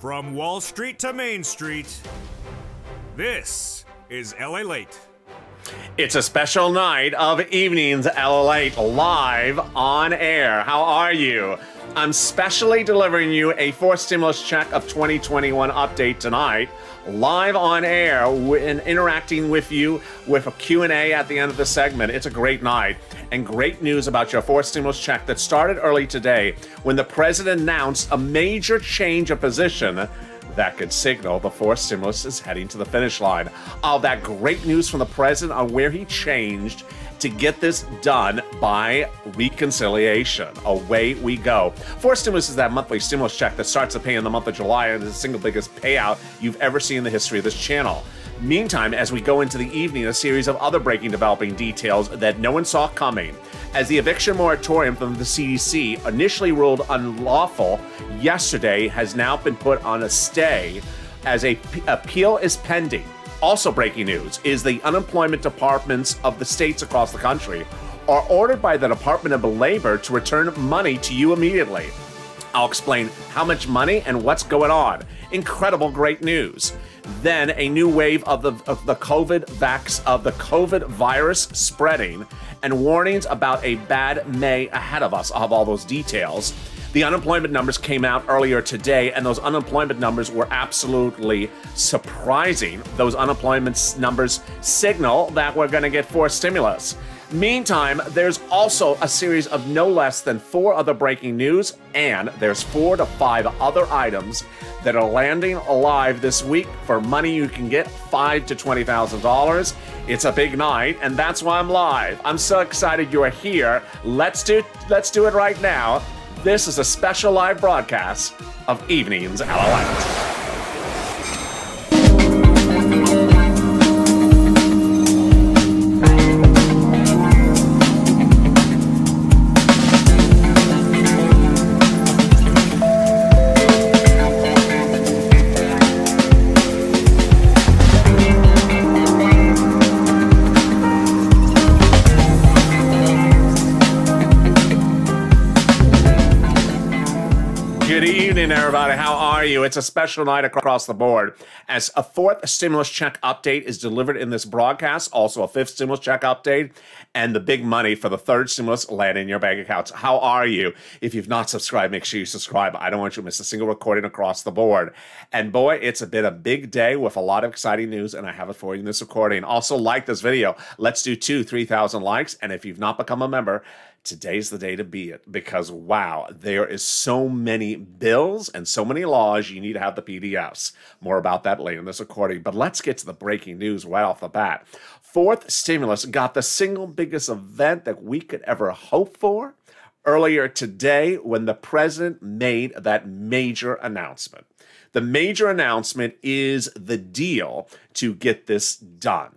From Wall Street to Main Street, this is LA Late. It's a special night of evenings LA Late live on air. How are you? I'm specially delivering you a fourth stimulus check of 2021 update tonight, live on air and interacting with you with a Q&A at the end of the segment. It's a great night and great news about your fourth stimulus check that started early today when the president announced a major change of position that could signal the fourth stimulus is heading to the finish line. All that great news from the president on where he changed to get this done by reconciliation. Away we go. Fourth stimulus is that monthly stimulus check that starts to pay in the month of July and is the single biggest payout you've ever seen in the history of this channel. Meantime, as we go into the evening, a series of other breaking developing details that no one saw coming. As the eviction moratorium from the CDC, initially ruled unlawful yesterday, has now been put on a stay as a p- appeal is pending. Also, breaking news is the unemployment departments of the states across the country are ordered by the Department of Labor to return money to you immediately. I'll explain how much money and what's going on. Incredible, great news. Then a new wave of the of the COVID vax of the COVID virus spreading, and warnings about a bad May ahead of us. I'll have all those details. The unemployment numbers came out earlier today, and those unemployment numbers were absolutely surprising. Those unemployment numbers signal that we're going to get four stimulus. Meantime, there's also a series of no less than four other breaking news, and there's four to five other items that are landing alive this week for money you can get five to twenty thousand dollars. It's a big night, and that's why I'm live. I'm so excited you're here. Let's do let's do it right now. This is a special live broadcast of Evenings LA. Good evening, everybody. How are you? It's a special night across the board as a fourth stimulus check update is delivered in this broadcast, also a fifth stimulus check update, and the big money for the third stimulus land in your bank accounts. How are you? If you've not subscribed, make sure you subscribe. I don't want you to miss a single recording across the board. And boy, it's been a big day with a lot of exciting news, and I have it for you in this recording. Also, like this video. Let's do two, 3,000 likes. And if you've not become a member, today's the day to be it because wow, there is so many bills and so many laws you need to have the PDFs. More about that later in this recording. But let's get to the breaking news right off the bat. Fourth stimulus got the single biggest event that we could ever hope for earlier today when the president made that major announcement. The major announcement is the deal to get this done.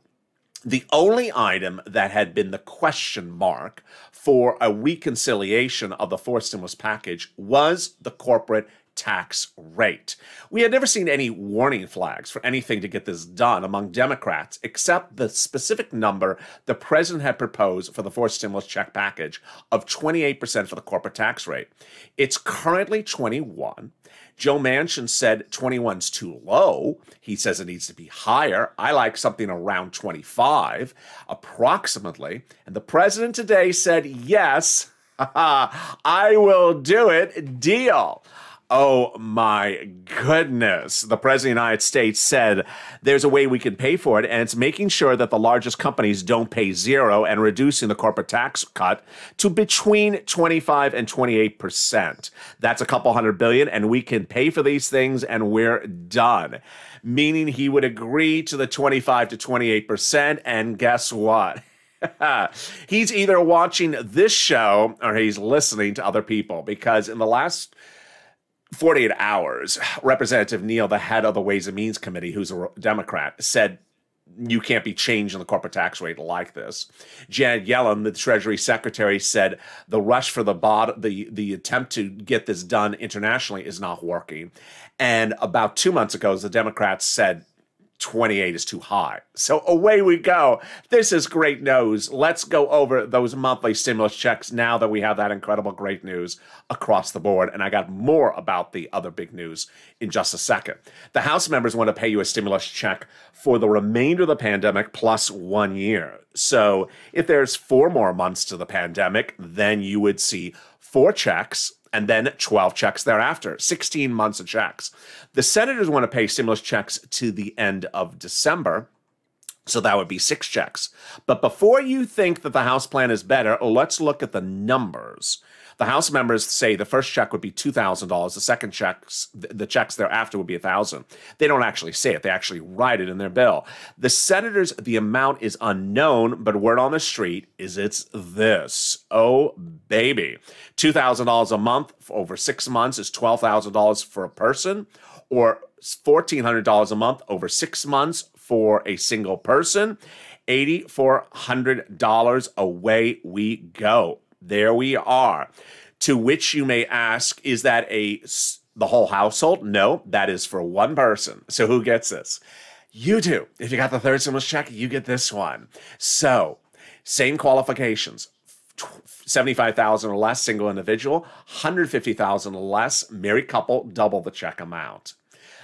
The only item that had been the question mark for a reconciliation of the fourth stimulus package was the corporate tax rate. We had never seen any warning flags for anything to get this done among Democrats, except the specific number the president had proposed for the fourth stimulus check package of 28% for the corporate tax rate. It's currently 21. Joe Manchin said 21's too low. He says it needs to be higher. I like something around 25, approximately. And the president today said, yes, I will do it. Deal. Oh my goodness. The President of the United States said there's a way we can pay for it, and it's making sure that the largest companies don't pay zero and reducing the corporate tax cut to between 25 and 28%. That's a couple hundred billion, and we can pay for these things, and we're done. Meaning he would agree to the 25 to 28%, and guess what? he's either watching this show or he's listening to other people because in the last 48 hours, Representative Neal, the head of the Ways and Means Committee, who's a Democrat, said you can't be changing the corporate tax rate like this. Janet Yellen, the Treasury Secretary, said the rush for the bot, the the attempt to get this done internationally is not working. And about two months ago, the Democrats said 28 is too high. So away we go. This is great news. Let's go over those monthly stimulus checks now that we have that incredible great news across the board. And I got more about the other big news in just a second. The House members want to pay you a stimulus check for the remainder of the pandemic plus one year. So if there's four more months to the pandemic, then you would see four checks and then 12 checks thereafter, 16 months of checks. The senators want to pay stimulus checks to the end of December. So that would be six checks. But before you think that the House plan is better, let's look at the numbers. The House members say the first check would be two thousand dollars. The second checks, the checks thereafter would be a thousand. They don't actually say it; they actually write it in their bill. The senators, the amount is unknown, but word on the street is it's this. Oh baby, two thousand dollars a month for over six months is twelve thousand dollars for a person, or fourteen hundred dollars a month over six months for a single person. $8,400 away we go. There we are. To which you may ask, is that a the whole household? No, that is for one person. So who gets this? You do. If you got the third stimulus check, you get this one. So, same qualifications. 75,000 or less single individual, 150,000 or less married couple, double the check amount.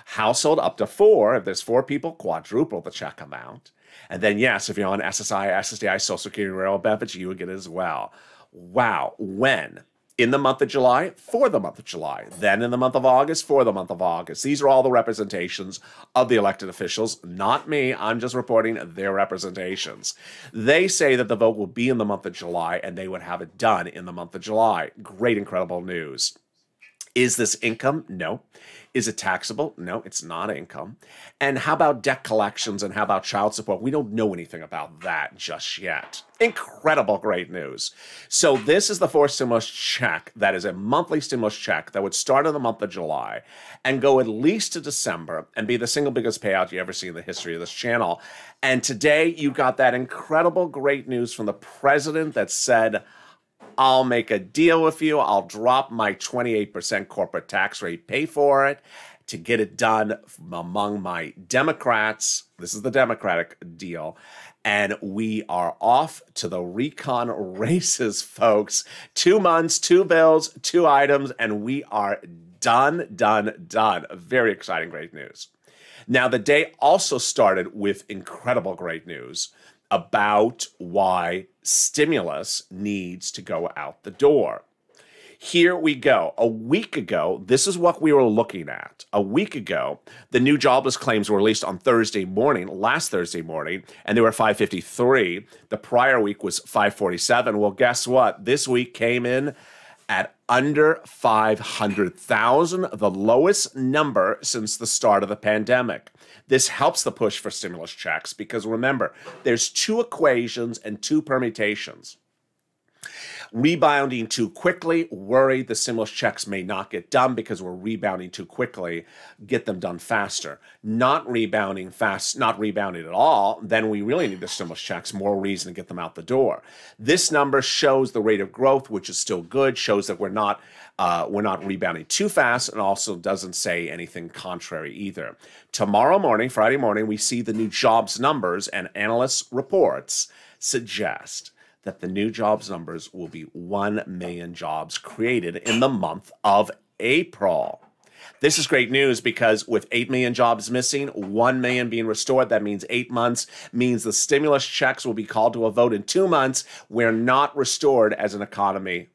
Household up to 4, if there's 4 people, quadruple the check amount. And then yes, if you're on SSI, SSDI, Social Security, railroad benefits, you would get it as well. Wow. When? In the month of July, for the month of July. Then in the month of August, for the month of August. These are all the representations of the elected officials, not me. I'm just reporting their representations. They say that the vote will be in the month of July and they would have it done in the month of July. Great, incredible news. Is this income? No. Is it taxable? No, it's not income. And how about debt collections and how about child support? We don't know anything about that just yet. Incredible great news. So, this is the fourth stimulus check that is a monthly stimulus check that would start in the month of July and go at least to December and be the single biggest payout you ever see in the history of this channel. And today you got that incredible great news from the president that said, I'll make a deal with you. I'll drop my 28% corporate tax rate, pay for it to get it done among my Democrats. This is the Democratic deal. And we are off to the recon races, folks. Two months, two bills, two items, and we are done, done, done. Very exciting, great news. Now, the day also started with incredible great news about why stimulus needs to go out the door. Here we go. A week ago, this is what we were looking at. A week ago, the new jobless claims were released on Thursday morning, last Thursday morning, and they were 553. The prior week was 547. Well, guess what? This week came in at under 500,000, the lowest number since the start of the pandemic. This helps the push for stimulus checks because remember, there's two equations and two permutations. Rebounding too quickly, worried the stimulus checks may not get done because we're rebounding too quickly, get them done faster. Not rebounding fast, not rebounding at all, then we really need the stimulus checks, more reason to get them out the door. This number shows the rate of growth, which is still good, shows that we're not uh, we're not rebounding too fast, and also doesn't say anything contrary either. Tomorrow morning, Friday morning, we see the new jobs numbers, and analysts' reports suggest that the new jobs numbers will be 1 million jobs created in the month of April. This is great news because with 8 million jobs missing, 1 million being restored, that means eight months, means the stimulus checks will be called to a vote in two months. We're not restored as an economy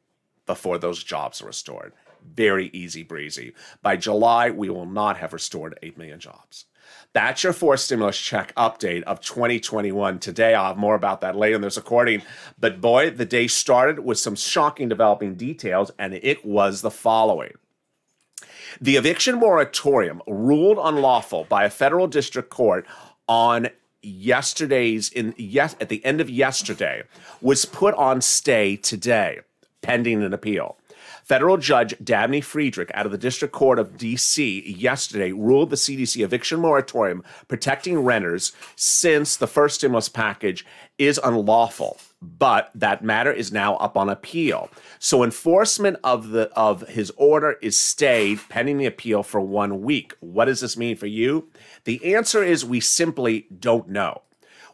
before those jobs are restored. Very easy breezy. By July, we will not have restored 8 million jobs. That's your fourth stimulus check update of 2021. Today, I'll have more about that later in this recording. But boy, the day started with some shocking developing details, and it was the following. The eviction moratorium ruled unlawful by a federal district court on yesterday's in yes at the end of yesterday was put on stay today pending an appeal Federal Judge Dabney Friedrich out of the District Court of D.C. yesterday ruled the CDC eviction moratorium protecting renters since the first stimulus package is unlawful. But that matter is now up on appeal. So enforcement of the of his order is stayed pending the appeal for one week. What does this mean for you? The answer is we simply don't know.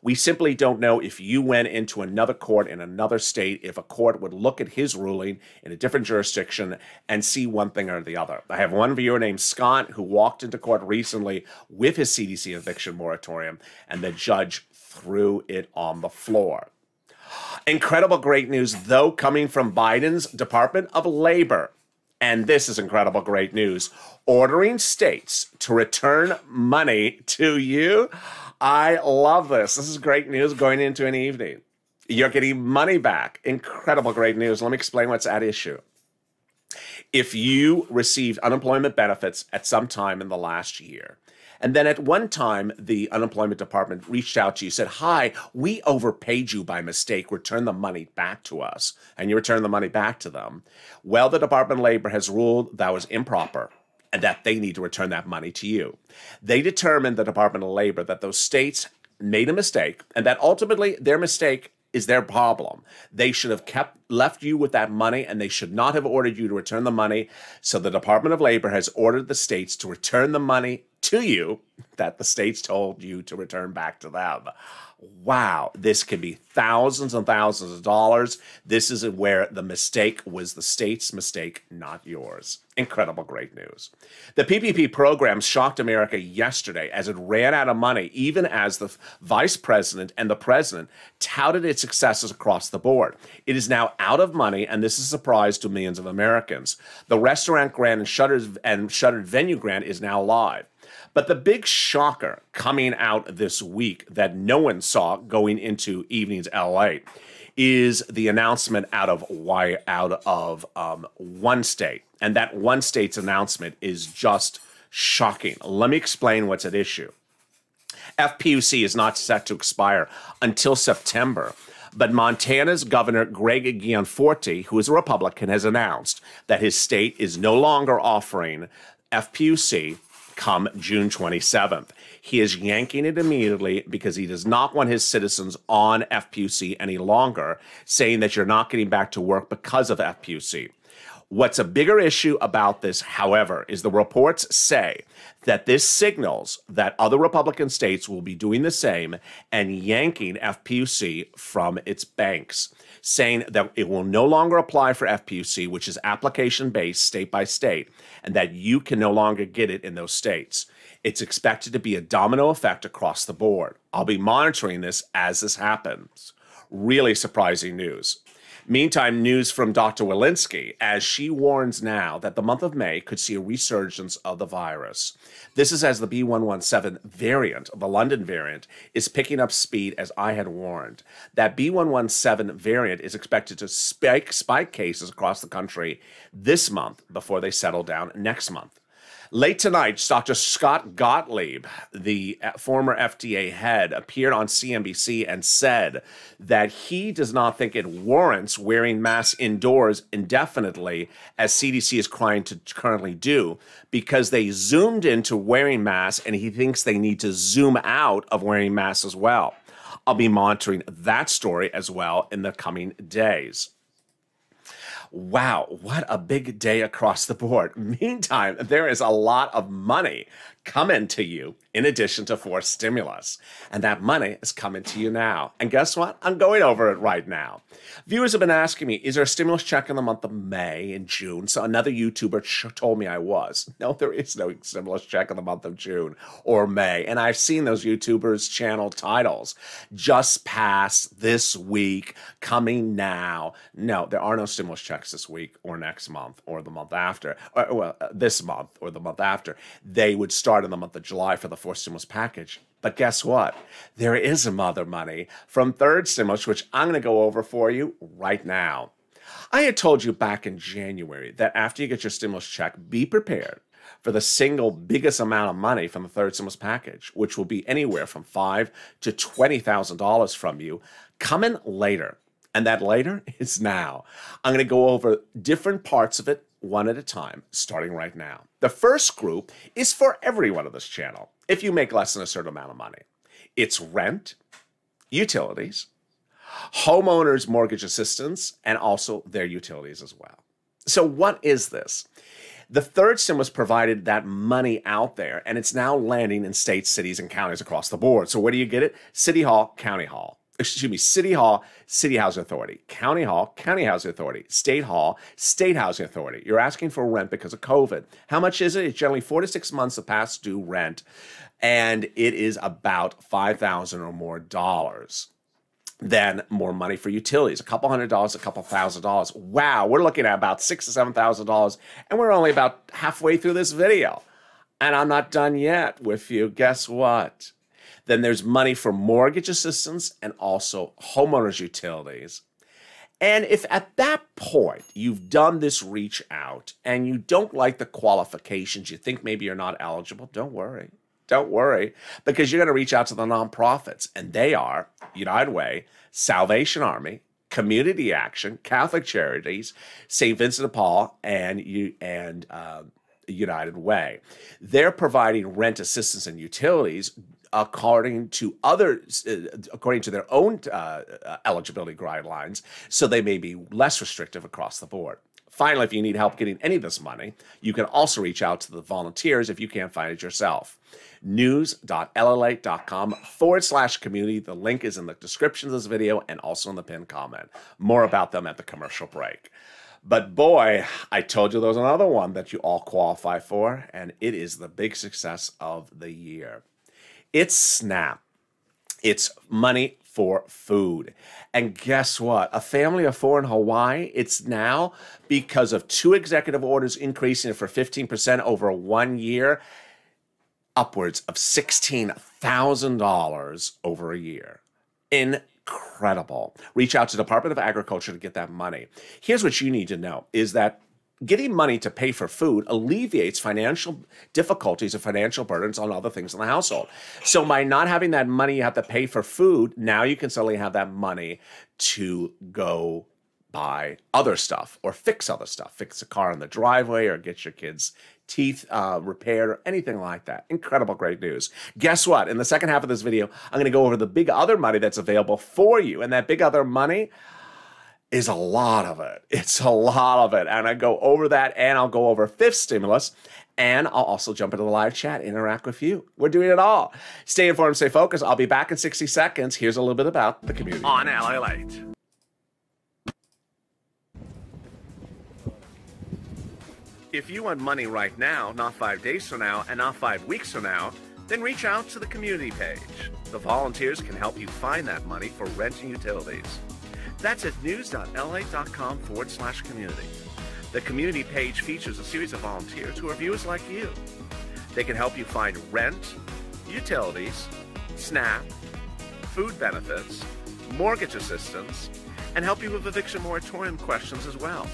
We simply don't know if you went into another court in another state, if a court would look at his ruling in a different jurisdiction and see one thing or the other. I have one viewer named Scott who walked into court recently with his CDC eviction moratorium, and the judge threw it on the floor. Incredible great news, though, coming from Biden's Department of Labor. And this is incredible great news ordering states to return money to you. I love this. This is great news going into an evening. You're getting money back. Incredible great news. Let me explain what's at issue. If you received unemployment benefits at some time in the last year, and then at one time, the unemployment department reached out to you, said, Hi, we overpaid you by mistake. Return the money back to us. And you return the money back to them. Well, the Department of Labor has ruled that was improper and that they need to return that money to you. They determined, the Department of Labor, that those states made a mistake and that ultimately their mistake is their problem. They should have kept left you with that money and they should not have ordered you to return the money. So the Department of Labor has ordered the states to return the money to you that the states told you to return back to them. Wow, this could be thousands and thousands of dollars. This is where the mistake was the state's mistake, not yours. Incredible, great news. The PPP program shocked America yesterday as it ran out of money, even as the vice president and the president touted its successes across the board. It is now out of money, and this is a surprise to millions of Americans. The restaurant grant and shuttered, and shuttered venue grant is now live. But the big shocker coming out this week that no one saw going into evenings LA is the announcement out of why out of um, one state, and that one state's announcement is just shocking. Let me explain what's at issue. FPUC is not set to expire until September. But Montana's Governor Greg Gianforte, who is a Republican, has announced that his state is no longer offering FPUC come June 27th. He is yanking it immediately because he does not want his citizens on FPUC any longer, saying that you're not getting back to work because of FPUC. What's a bigger issue about this, however, is the reports say that this signals that other Republican states will be doing the same and yanking FPUC from its banks, saying that it will no longer apply for FPUC, which is application based state by state, and that you can no longer get it in those states. It's expected to be a domino effect across the board. I'll be monitoring this as this happens. Really surprising news. Meantime, news from Dr. Walensky as she warns now that the month of May could see a resurgence of the virus. This is as the B117 variant, the London variant, is picking up speed as I had warned. That B117 variant is expected to spike, spike cases across the country this month before they settle down next month. Late tonight, Dr. Scott Gottlieb, the uh, former FDA head, appeared on CNBC and said that he does not think it warrants wearing masks indoors indefinitely, as CDC is trying to currently do, because they zoomed into wearing masks and he thinks they need to zoom out of wearing masks as well. I'll be monitoring that story as well in the coming days. Wow, what a big day across the board. Meantime, there is a lot of money coming to you in addition to forced stimulus. And that money is coming to you now. And guess what? I'm going over it right now. Viewers have been asking me, is there a stimulus check in the month of May and June? So another YouTuber told me I was. No, there is no stimulus check in the month of June or May. And I've seen those YouTubers' channel titles just past this week, coming now. No, there are no stimulus checks this week or next month or the month after, or well, uh, this month or the month after. They would start in the month of July for the fourth stimulus package. But guess what? There is a mother money from third stimulus, which I'm going to go over for you right now. I had told you back in January that after you get your stimulus check, be prepared for the single biggest amount of money from the third stimulus package, which will be anywhere from five to twenty thousand dollars from you, coming later. And that later is now. I'm going to go over different parts of it one at a time, starting right now. The first group is for everyone on this channel if you make less than a certain amount of money. It's rent, utilities, homeowners' mortgage assistance, and also their utilities as well. So, what is this? The third stimulus provided that money out there, and it's now landing in states, cities, and counties across the board. So, where do you get it? City Hall, County Hall excuse me, City Hall, City Housing Authority, County Hall, County Housing Authority, State Hall, State Housing Authority. You're asking for rent because of COVID. How much is it? It's generally four to six months of past due rent, and it is about five thousand or more dollars. Then more money for utilities, a couple hundred dollars, a couple thousand dollars. Wow, we're looking at about six to seven thousand dollars, and we're only about halfway through this video. And I'm not done yet with you. Guess what? Then there's money for mortgage assistance and also homeowners utilities. And if at that point you've done this reach out and you don't like the qualifications, you think maybe you're not eligible, don't worry. Don't worry, because you're going to reach out to the nonprofits, and they are United Way, Salvation Army, Community Action, Catholic Charities, St. Vincent de Paul, and you and uh, United Way. They're providing rent assistance and utilities according to others, uh, according to their own uh, uh, eligibility guidelines, so they may be less restrictive across the board. Finally, if you need help getting any of this money, you can also reach out to the volunteers if you can't find it yourself. News.lalate.com forward slash community. The link is in the description of this video and also in the pinned comment. More about them at the commercial break. But boy, I told you there was another one that you all qualify for, and it is the big success of the year. It's SNAP. It's money for food. And guess what? A family of four in Hawaii, it's now because of two executive orders increasing it for 15% over one year, upwards of $16,000 over a year. Incredible. Reach out to the Department of Agriculture to get that money. Here's what you need to know is that getting money to pay for food alleviates financial difficulties and financial burdens on other things in the household. So by not having that money you have to pay for food, now you can suddenly have that money to go buy other stuff or fix other stuff, fix a car in the driveway or get your kids teeth uh, repaired or anything like that. Incredible, great news. Guess what? In the second half of this video, I'm going to go over the big other money that's available for you. And that big other money, is a lot of it. It's a lot of it. And I go over that and I'll go over fifth stimulus and I'll also jump into the live chat, interact with you. We're doing it all. Stay informed, stay focused. I'll be back in 60 seconds. Here's a little bit about the community. On LA Late. If you want money right now, not five days from now, and not five weeks from now, then reach out to the community page. The volunteers can help you find that money for rent and utilities. That's at news.lalate.com forward slash community. The community page features a series of volunteers who are viewers like you. They can help you find rent, utilities, SNAP, food benefits, mortgage assistance, and help you with eviction moratorium questions as well.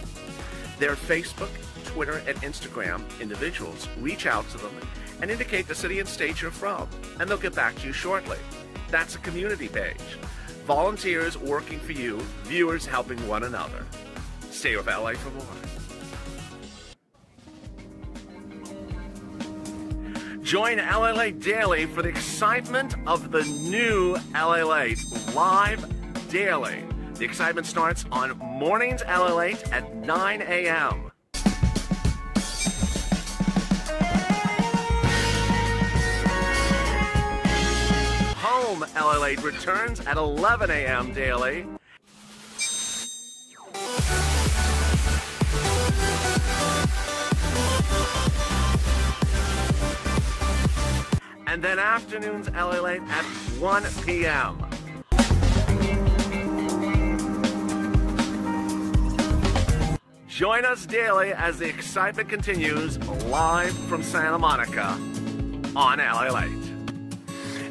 Their Facebook, Twitter, and Instagram individuals reach out to them and indicate the city and state you're from, and they'll get back to you shortly. That's a community page volunteers working for you, viewers helping one another. Stay with LA for more. Join LA Late Daily for the excitement of the new LA Late live daily. The excitement starts on mornings LA Late at 9 a.m. LA Late returns at 11 a.m. daily. And then afternoons LA Late at 1 p.m. Join us daily as the excitement continues live from Santa Monica on LA Late.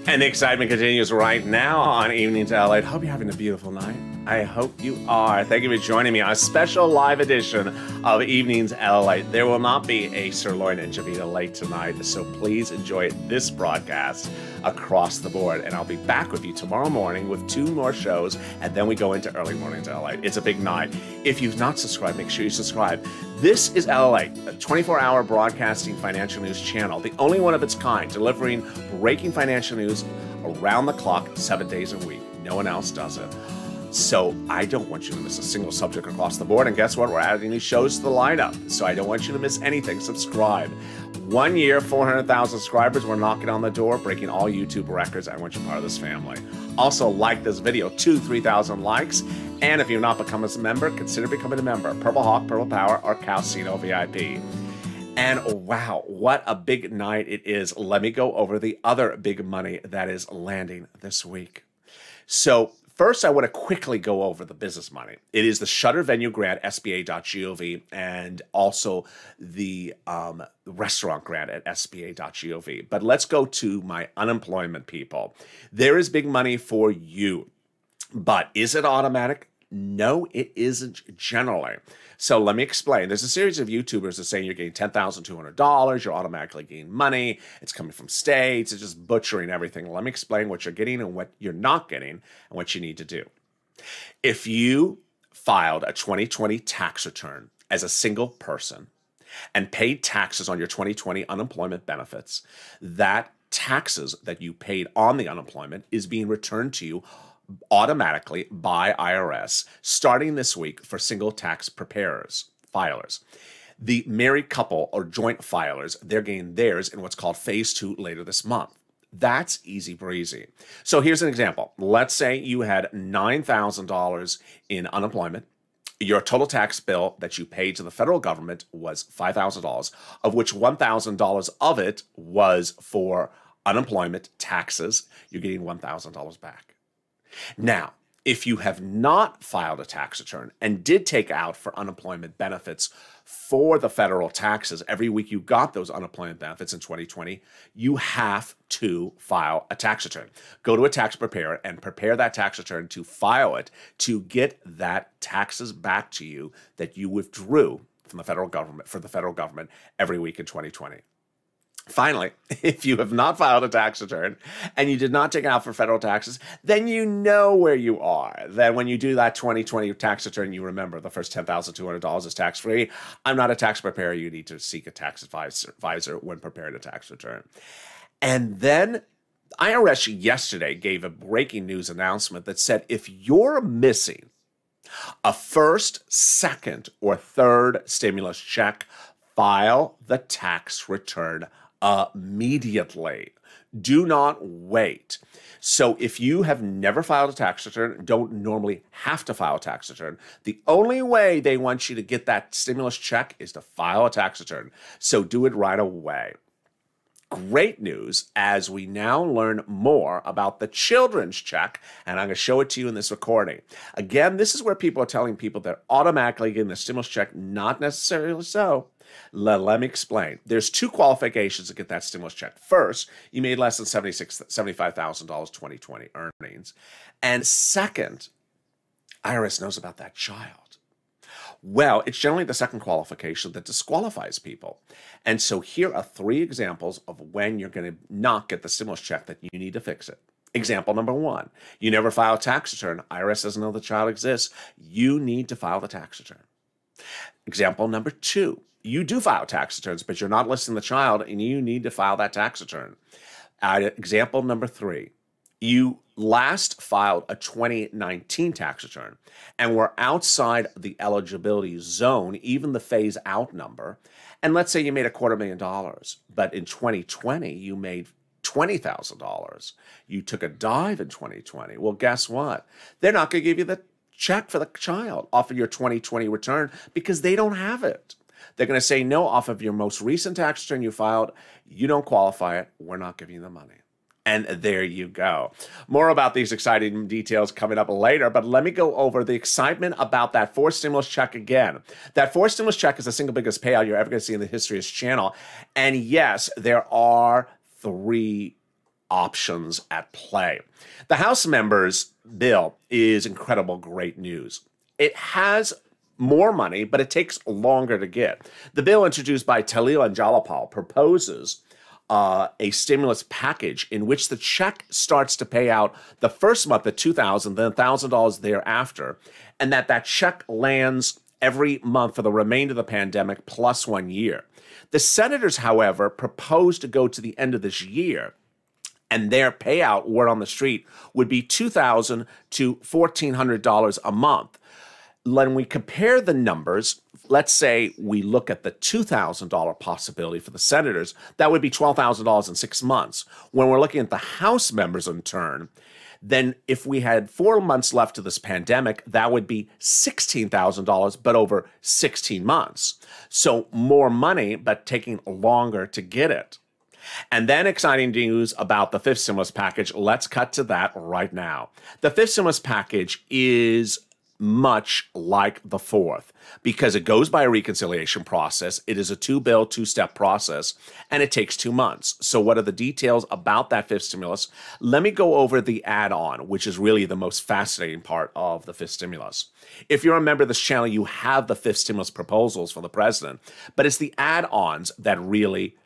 And the excitement continues right now on Evenings LA. Hope you're having a beautiful night. I hope you are. Thank you for joining me on a special live edition of Evenings LA. There will not be a sirloin and Javita late tonight, so please enjoy this broadcast across the board. And I'll be back with you tomorrow morning with two more shows, and then we go into early mornings LA. It's a big night. If you've not subscribed, make sure you subscribe. This is LA, a 24 hour broadcasting financial news channel, the only one of its kind, delivering breaking financial news around the clock, seven days a week. No one else does it. So I don't want you to miss a single subject across the board. And guess what? We're adding new shows to the lineup. So I don't want you to miss anything. Subscribe. One year, 400,000 subscribers. We're knocking on the door, breaking all YouTube records. I want you part of this family. Also, like this video, two, 3,000 likes. And if you've not become a member, consider becoming a member. Purple Hawk, Purple Power, or Calcino VIP. And wow, what a big night it is. Let me go over the other big money that is landing this week. So, first, I want to quickly go over the business money. It is the Shutter Venue Grant, SBA.gov, and also the um, restaurant grant at SBA.gov. But let's go to my unemployment people. There is big money for you. But is it automatic? No, it isn't generally. So let me explain. There's a series of YouTubers that saying you're getting $10,200, you're automatically getting money, it's coming from states, it's just butchering everything. Let me explain what you're getting and what you're not getting and what you need to do. If you filed a 2020 tax return as a single person and paid taxes on your 2020 unemployment benefits, that taxes that you paid on the unemployment is being returned to you automatically by IRS starting this week for single tax preparers, filers. The married couple or joint filers, they're getting theirs in what's called phase two later this month. That's easy breezy. So here's an example. Let's say you had $9,000 in unemployment. Your total tax bill that you paid to the federal government was $5,000, of which $1,000 of it was for unemployment taxes. You're getting $1,000 back. Now, if you have not filed a tax return and did take out for unemployment benefits for the federal taxes every week you got those unemployment benefits in 2020, you have to file a tax return. Go to a tax preparer and prepare that tax return to file it to get that taxes back to you that you withdrew from the federal government for the federal government every week in 2020. Finally, if you have not filed a tax return and you did not take out for federal taxes, then you know where you are. Then when you do that 2020 tax return, you remember the first $10,200 is tax free. I'm not a tax preparer. You need to seek a tax advisor when preparing a tax return. And then IRS yesterday gave a breaking news announcement that said if you're missing a first, second, or third stimulus check, file the tax return immediately. Do not wait. So if you have never filed a tax return, don't normally have to file a tax return. The only way they want you to get that stimulus check is to file a tax return. So do it right away. Great news as we now learn more about the children's check, and I'm going to show it to you in this recording. Again, this is where people are telling people they're automatically getting the stimulus check, not necessarily so. Let, let me explain. There's two qualifications to get that stimulus check. First, you made less than $76, $75,000 2020 earnings. And second, IRS knows about that child. Well, it's generally the second qualification that disqualifies people. And so here are three examples of when you're going to not get the stimulus check that you need to fix it. Example number one, you never file a tax return. IRS doesn't know the child exists. You need to file the tax return. Example number two, you do file tax returns, but you're not listing the child and you need to file that tax return. Uh, example number three, you last filed a 2019 tax return and were outside the eligibility zone, even the phase out number. And let's say you made a quarter million dollars, but in 2020 you made $20,000. You took a dive in 2020. Well, guess what? They're not going to give you the check for the child off of your 2020 return because they don't have it. They're going to say no off of your most recent tax return you filed. You don't qualify it. We're not giving you the money. And there you go. More about these exciting details coming up later, but let me go over the excitement about that fourth stimulus check again. That fourth stimulus check is the single biggest payout you're ever going to see in the history of this channel. And yes, there are three options at play. The House members' bill is incredible, great news. It has more money, but it takes longer to get. The bill introduced by Tlaib and Jayapal proposes uh, a stimulus package in which the check starts to pay out the first month at 2000 then $1,000 thereafter, and that that check lands every month for the remainder of the pandemic plus one year. The senators, however, proposed to go to the end of this year and their payout word on the street would be 2,000 to $1,400 a month. When we compare the numbers, let's say we look at the $2,000 possibility for the senators, that would be $12,000 in six months. When we're looking at the House members in turn, then if we had four months left to this pandemic, that would be $16,000, but over 16 months. So more money, but taking longer to get it. And then exciting news about the fifth stimulus package. Let's cut to that right now. The fifth stimulus package is much like the fourth because it goes by a reconciliation process. It is a two bill, two step process, and it takes two months. So, what are the details about that fifth stimulus? Let me go over the add on, which is really the most fascinating part of the fifth stimulus. If you're a member of this channel, you have the fifth stimulus proposals for the president, but it's the add ons that really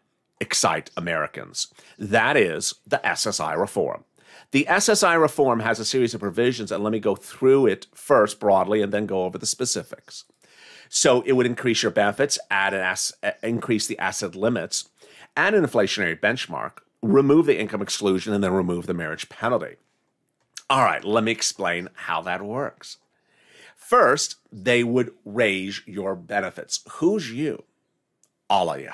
excite Americans. That is the SSI reform. The SSI reform has a series of provisions, and let me go through it first broadly and then go over the specifics. So it would increase your benefits, add an ass, uh, increase the asset limits, add an inflationary benchmark, remove the income exclusion, and then remove the marriage penalty. All right, let me explain how that works. First, they would raise your benefits. Who's you? All of you.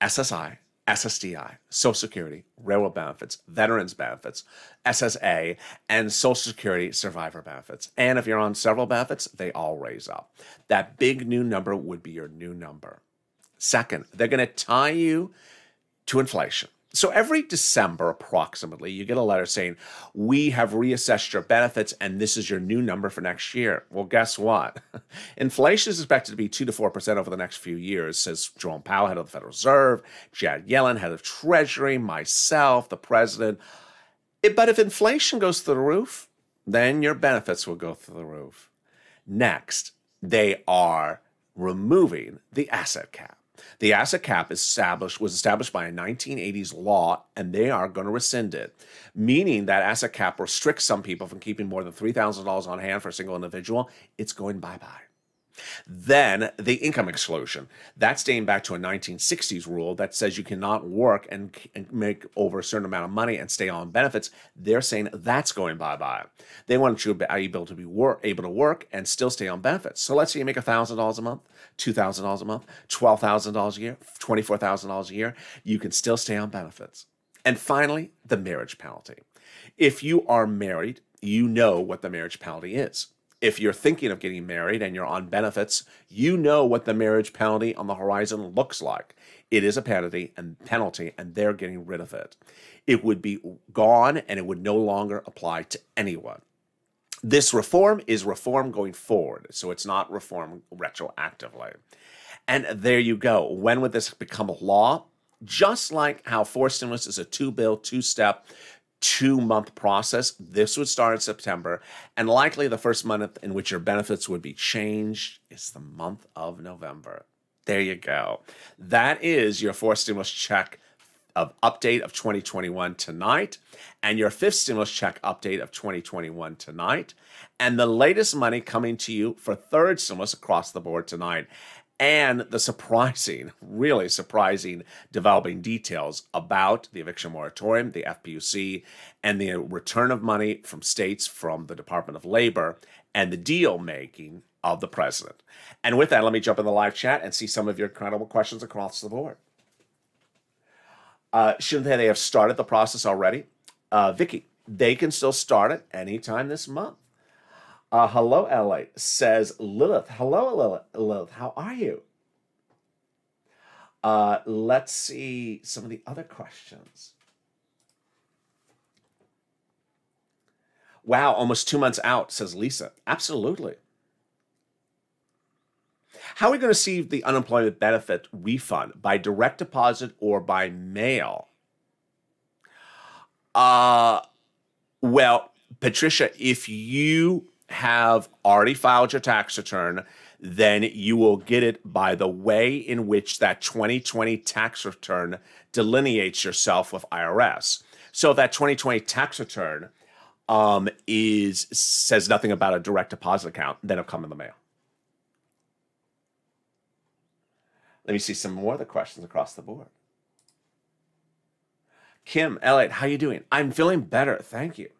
SSI, SSDI, Social Security, railroad benefits, veterans benefits, SSA, and Social Security survivor benefits. And if you're on several benefits, they all raise up. That big new number would be your new number. Second, they're going to tie you to inflation. So every December, approximately, you get a letter saying, We have reassessed your benefits and this is your new number for next year. Well, guess what? Inflation is expected to be 2 to 4% over the next few years, says Jerome Powell, head of the Federal Reserve, Janet Yellen, head of Treasury, myself, the president. But if inflation goes through the roof, then your benefits will go through the roof. Next, they are removing the asset cap. The asset cap established was established by a 1980s law, and they are going to rescind it, meaning that asset cap restricts some people from keeping more than $3,000 on hand for a single individual. It's going bye bye. Then the income exclusion. That's dating back to a 1960s rule that says you cannot work and, and, make over a certain amount of money and stay on benefits. They're saying that's going bye bye. They want you to be able to be able to work and still stay on benefits. So let's say you make $1,000 a month, $2,000 a month, $12,000 a year, $24,000 a year. You can still stay on benefits. And finally, the marriage penalty. If you are married, you know what the marriage penalty is if you're thinking of getting married and you're on benefits, you know what the marriage penalty on the horizon looks like. It is a penalty and penalty, and they're getting rid of it. It would be gone and it would no longer apply to anyone. This reform is reform going forward, so it's not reform retroactively. And there you go. When would this become a law? Just like how forced stimulus is a two bill, two step, two month process. This would start in September, and likely the first month in which your benefits would be changed is the month of November. There you go. That is your fourth stimulus check of update of 2021 tonight, and your fifth stimulus check update of 2021 tonight, and the latest money coming to you for third stimulus across the board tonight and the surprising, really surprising developing details about the eviction moratorium, the FPUC, and the return of money from states from the Department of Labor and the deal making of the president. And with that, let me jump in the live chat and see some of your incredible questions across the board. Uh, shouldn't they have started the process already? Uh, Vicky, they can still start it anytime this month. Uh, hello, LA, says Lilith. Hello, Lilith. How are you? Uh, let's see some of the other questions. Wow, almost two months out, says Lisa. Absolutely. How are we going to receive the unemployment benefit refund? By direct deposit or by mail? Uh, well, Patricia, if you have already filed your tax return, then you will get it by the way in which that 2020 tax return delineates yourself with IRS. So that 2020 tax return um, is says nothing about a direct deposit account, then it'll come in the mail. Let me see some more of the questions across the board. Kim, Elliot, how you doing? I'm feeling better, thank you.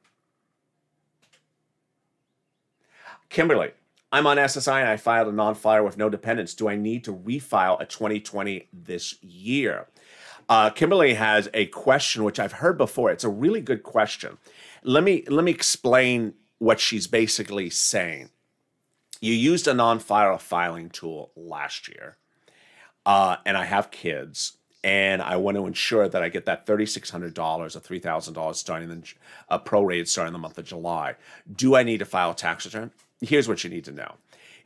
Kimberly, I'm on SSI and I filed a non-filer with no dependents. Do I need to refile a 2020 this year? Uh, Kimberly has a question which I've heard before. It's a really good question. Let me let me explain what she's basically saying. You used a non-filer filing tool last year, uh, and I have kids, and I want to ensure that I get that $3,600 or $3,000 starting the a prorate starting the month of July. Do I need to file a tax return? Here's what you need to know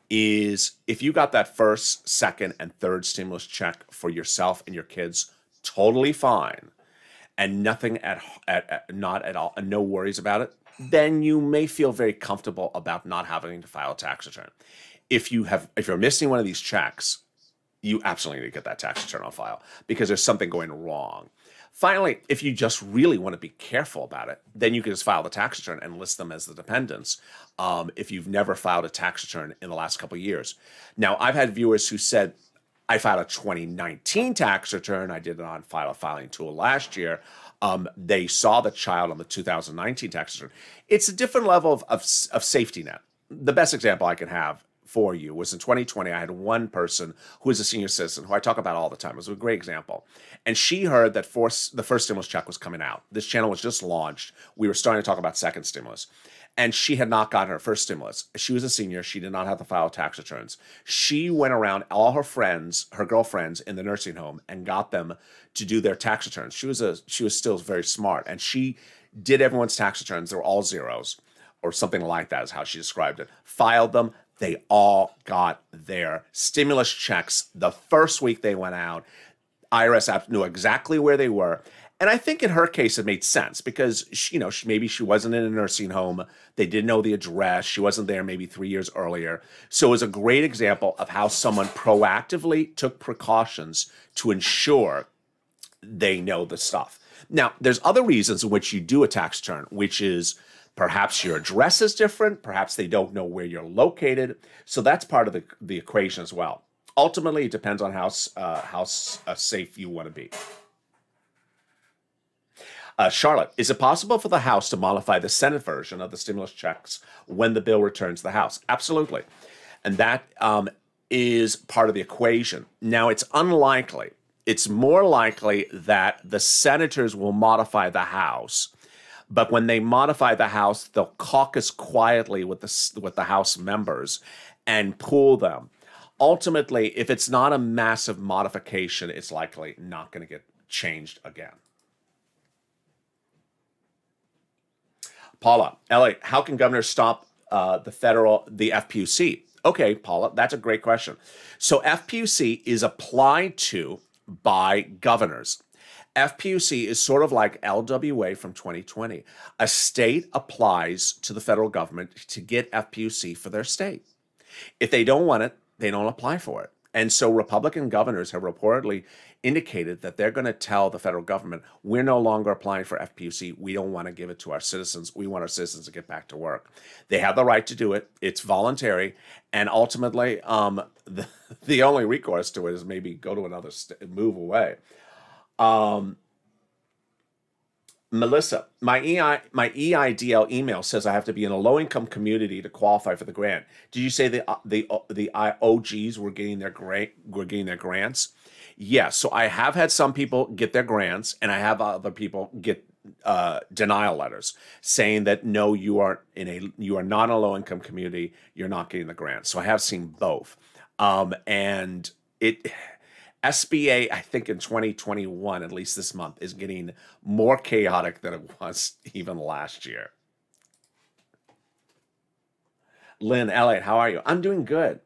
is if you got that first, second, and third stimulus check for yourself and your kids, totally fine, and nothing at, at, at not at all, and no worries about it, then you may feel very comfortable about not having to file a tax return. If you have, if you're missing one of these checks, you absolutely need to get that tax return on file because there's something going wrong. Finally, if you just really want to be careful about it, then you can just file the tax return and list them as the dependents um, if you've never filed a tax return in the last couple of years. Now, I've had viewers who said, I filed a 2019 tax return. I did it on file a filing tool last year. Um, they saw the child on the 2019 tax return. It's a different level of, of, of safety net. The best example I can have for you was in 2020. I had one person who was a senior citizen who I talk about all the time. It was a great example. And she heard that force, the first stimulus check was coming out. This channel was just launched. We were starting to talk about second stimulus. And she had not gotten her first stimulus. She was a senior. She did not have to file tax returns. She went around all her friends, her girlfriends in the nursing home, and got them to do their tax returns. She was a she was still very smart, and she did everyone's tax returns. They were all zeros or something like that is how she described it. Filed them, they all got their stimulus checks the first week they went out. IRS apps knew exactly where they were. And I think in her case, it made sense because she, you know she, maybe she wasn't in a nursing home. They didn't know the address. She wasn't there maybe three years earlier. So it was a great example of how someone proactively took precautions to ensure they know the stuff. Now, there's other reasons in which you do a tax return, which is Perhaps your address is different. Perhaps they don't know where you're located. So that's part of the, the equation as well. Ultimately, it depends on how, uh, how uh, safe you want to be. Uh, Charlotte, is it possible for the House to modify the Senate version of the stimulus checks when the bill returns to the House? Absolutely. And that um, is part of the equation. Now, it's unlikely. It's more likely that the senators will modify the House but when they modify the House, they'll caucus quietly with the with the House members and pull them. Ultimately, if it's not a massive modification, it's likely not going to get changed again. Paula, Elliot, how can governors stop uh, the federal, the FPUC? Okay, Paula, that's a great question. So FPUC is applied to by governors. FPUC is sort of like LWA from 2020. A state applies to the federal government to get FPUC for their state. If they don't want it, they don't apply for it. And so Republican governors have reportedly indicated that they're going to tell the federal government, we're no longer applying for FPUC. We don't want to give it to our citizens. We want our citizens to get back to work. They have the right to do it. It's voluntary. And ultimately, um, the, the only recourse to it is maybe go to another, st- move away. Um, Melissa, my EI my EIDL email says I have to be in a low income community to qualify for the grant. Did you say the uh, the uh, the OGs were getting their grant were getting their grants? Yes. So I have had some people get their grants, and I have other people get uh, denial letters saying that no, you are in a you are not a low income community. You're not getting the grant. So I have seen both, um, and it SBA, I think in 2021, at least this month, is getting more chaotic than it was even last year. Lynn, Elliot, how are you? I'm doing good.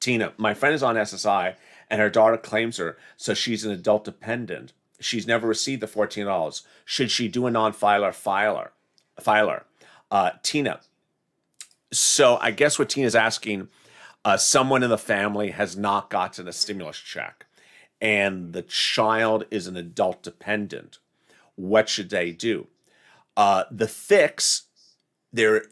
Tina, my friend is on SSI and her daughter claims her, so she's an adult dependent. She's never received the $14. Should she do a non-filer filer? Filer. Uh, Tina. So I guess what Tina's asking, uh, someone in the family has not gotten a stimulus check and the child is an adult dependent. What should they do? Uh, the fix, there,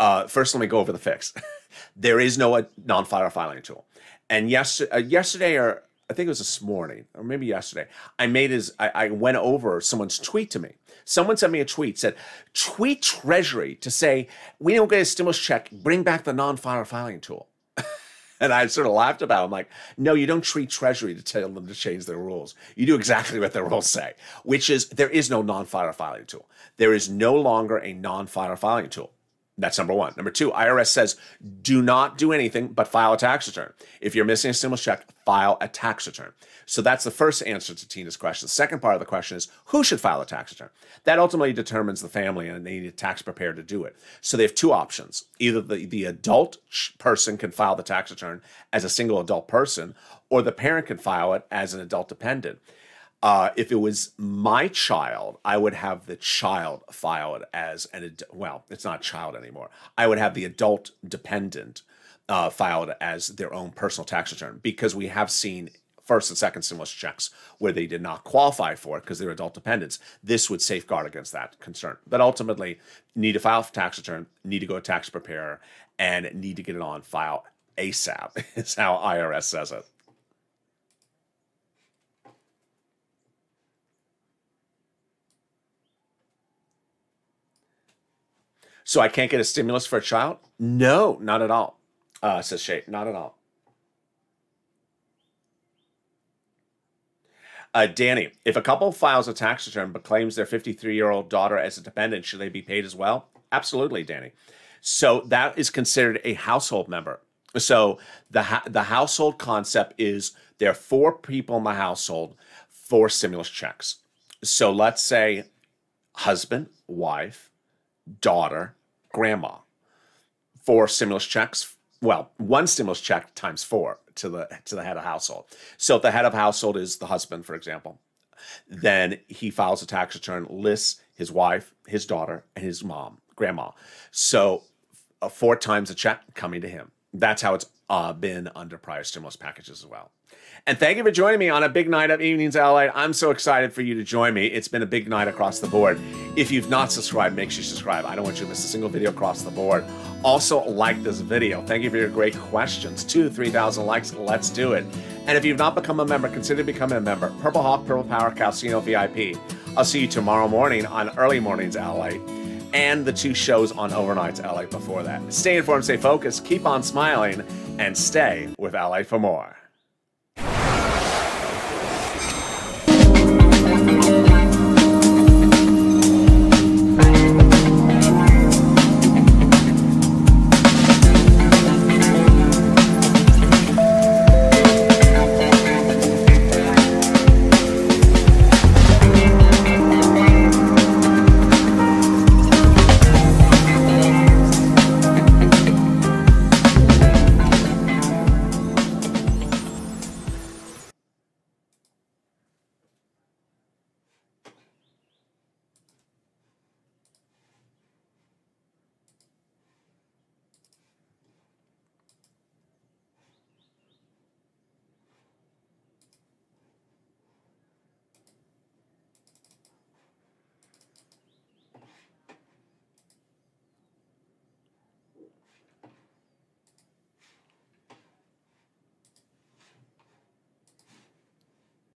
uh, first let me go over the fix. there is no uh, non-filer filing tool. And yes, uh, yesterday or I think it was this morning or maybe yesterday, I made his, I, I went over someone's tweet to me. Someone sent me a tweet, said, tweet Treasury to say, we don't get a stimulus check, bring back the non-filer filing tool. and I sort of laughed about it. I'm like, no, you don't treat Treasury to tell them to change their rules. You do exactly what their rules say, which is there is no non-filer filing tool. There is no longer a non-filer filing tool. That's number one. Number two, IRS says do not do anything but file a tax return. If you're missing a stimulus check, file a tax return. So that's the first answer to Tina's question. The second part of the question is who should file a tax return? That ultimately determines the family and they need a tax preparer to do it. So they have two options. Either the, the adult person can file the tax return as a single adult person, or the parent can file it as an adult dependent. Uh, if it was my child, I would have the child filed as an ad- well, it's not child anymore. I would have the adult dependent uh, filed as their own personal tax return because we have seen first and second stimulus checks where they did not qualify for it because they're adult dependents. This would safeguard against that concern. But ultimately, need to file for tax return, need to go to tax preparer, and need to get it on file ASAP is how IRS says it. So I can't get a stimulus for a child? No, not at all, uh, says Shay. Not at all. Uh, Danny, if a couple files a tax return but claims their 53 year old daughter as a dependent, should they be paid as well? Absolutely, Danny. So that is considered a household member. So the the household concept is there are four people in the household, four stimulus checks. So let's say husband, wife, daughter, grandma. Four stimulus checks. Well, one stimulus check times four to the to the head of household. So if the head of household is the husband, for example, then he files a tax return, lists his wife, his daughter, and his mom, grandma. So uh, four times a check coming to him. That's how it's uh, been under prior stimulus packages as well. And thank you for joining me on a big night of Evenings LA. I'm so excited for you to join me. It's been a big night across the board. If you've not subscribed, make sure you subscribe. I don't want you to miss a single video across the board. Also, like this video. Thank you for your great questions. Two 3,000 likes. Let's do it. And if you've not become a member, consider becoming a member. Purple Hawk, Purple Power, Casino VIP. I'll see you tomorrow morning on Early Mornings LA and the two shows on Overnights LA before that. Stay informed, stay focused, keep on smiling, and stay with LA for more.